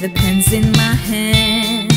the pen's in my hand.